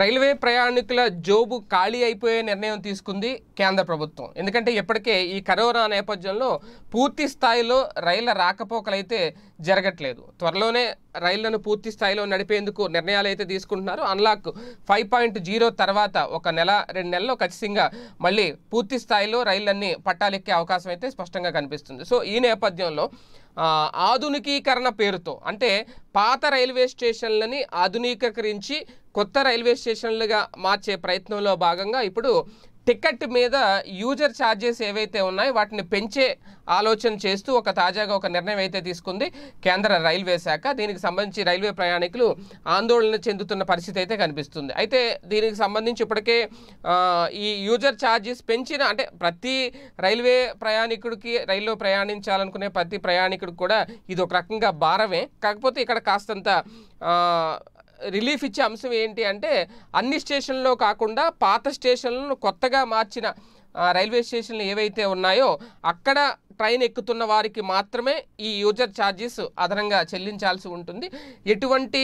Railway ప్రయాణికుల జోబు ఖాళీ అయిపోయే నిర్ణయం తీసుకుంది కేంద్ర ప్రభుత్వం. ఎందుకంటే ఇప్పటికే ఈ కరోనా నేపథ్యంలో పూర్తి స్థాయిలో రైళ్ళ రాకపోకలైతే జరగట్లేదు. త్వరలోనే రైళ్ళను పూర్తి స్థాయిలో నడిపేందుకు నిర్ణయాలు అయితే తీసుకుంటున్నారు. అన్లాక్ ఫైవ్ పాయింట్ జీరో తర్వాత ఒక నెల రెండు నెలల్లో ఖచ్చితంగా మళ్ళీ పూర్తి స్థాయిలో రైళ్ళన్నీ పట్టాలెక్కే అవకాశం అయితే స్పష్టంగా కనిపిస్తుంది. సో ఈ నేపథ్యంలో ఆధునికీకరణ పేరుతో అంటే పాత రైల్వే స్టేషన్లని ఆధునీకరించి కొత్త రైల్వే స్టేషన్లుగా మార్చే ప్రయత్నంలో భాగంగా ఇప్పుడు టికెట్ మీద యూజర్ ఛార్జెస్ ఏవైతే ఉన్నాయో వాటిని పెంచే ఆలోచన చేస్తూ ఒక తాజాగా ఒక నిర్ణయం అయితే తీసుకుంది కేంద్ర రైల్వే శాఖ. దీనికి సంబంధించి రైల్వే ప్రయాణికులు ఆందోళన చెందుతున్న పరిస్థితి అయితే కనిపిస్తుంది. అయితే దీనికి సంబంధించి ఇప్పటికే ఈ యూజర్ ఛార్జెస్ పెంచిన అంటే ప్రతి రైల్వే ప్రయాణికుడికి రైల్లో ప్రయాణించాలనుకునే ప్రతి ప్రయాణికుడికి కూడా ఇది ఒక రకంగా భారమే. కాకపోతే ఇక్కడ కాస్తంత రిలీఫ్ ఇచ్చే అంశం ఏంటి అంటే అన్ని స్టేషన్లో కాకుండా పాత స్టేషన్లను కొత్తగా మార్చిన రైల్వే స్టేషన్లు ఏవైతే ఉన్నాయో అక్కడ ట్రైన్ ఎక్కుతున్న వారికి మాత్రమే ఈ యూజర్ ఛార్జెస్ అదనంగా చెల్లించాల్సి ఉంటుంది. ఎటువంటి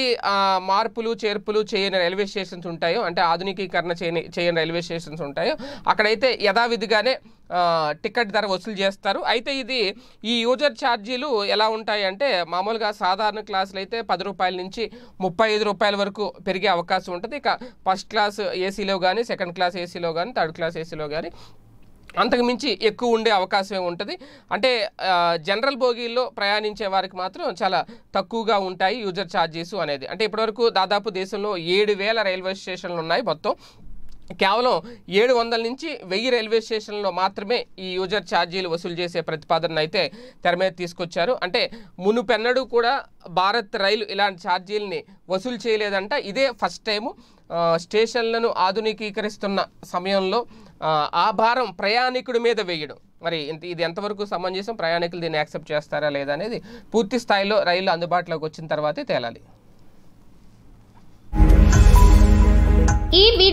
మార్పులు చేర్పులు చేయని రైల్వే స్టేషన్స్ ఉంటాయో అంటే ఆధునికీకరణ చేయని చేయని రైల్వే స్టేషన్స్ ఉంటాయో అక్కడైతే యథావిధిగానే టికెట్ ధర వసూలు చేస్తారు. అయితే ఇది ఈ యూజర్ ఛార్జీలు ఎలా ఉంటాయి అంటే మామూలుగా సాధారణ క్లాసులు అయితే పది రూపాయల నుంచి ముప్పై ఐదు రూపాయల వరకు పెరిగే అవకాశం ఉంటుంది. ఇక ఫస్ట్ క్లాస్ ఏసీలో కానీ సెకండ్ క్లాస్ ఏసీలో కానీ థర్డ్ క్లాస్ ఏసీలో కానీ అంతకుమించి ఎక్కువ ఉండే అవకాశం ఉంటుంది. అంటే జనరల్ బోగీల్లో ప్రయాణించే వారికి మాత్రం చాలా తక్కువగా ఉంటాయి యూజర్ ఛార్జెస్ అనేది. అంటే ఇప్పటివరకు దాదాపు దేశంలో ఏడు వేల రైల్వే స్టేషన్లు ఉన్నాయి మొత్తం. కేవలం ఏడు వందల నుంచి వెయ్యి రైల్వే స్టేషన్లో మాత్రమే ఈ యూజర్ ఛార్జీలు వసూలు చేసే ప్రతిపాదన అయితే తెర మీద తీసుకొచ్చారు. అంటే మునుపెన్నడూ కూడా భారత్ రైలు ఇలాంటి ఛార్జీలని వసూలు చేయలేదంట. ఇదే ఫస్ట్ టైము. స్టేషన్లను ఆధునికీకరిస్తున్న సమయంలో ఆ, భారం ప్రయాణికుడి మీద వేయడం. మరి ఇంత ఇది ఎంతవరకు సమంజసం? ప్రయాణికులు దీన్ని యాక్సెప్ట్ చేస్తారా లేదా అనేది పూర్తి స్థాయిలో రైలు అందుబాటులోకి వచ్చిన తర్వాతే తేలాలి.